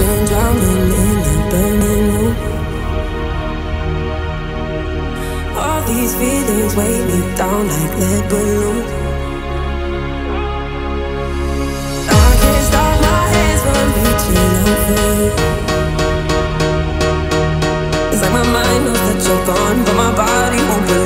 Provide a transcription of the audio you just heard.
been drowning in the burning room. All these feelings weigh me down like lead balloons. I can't stop my hands from reaching out. It's like my mind knows that you're gone, but my body won't. believe.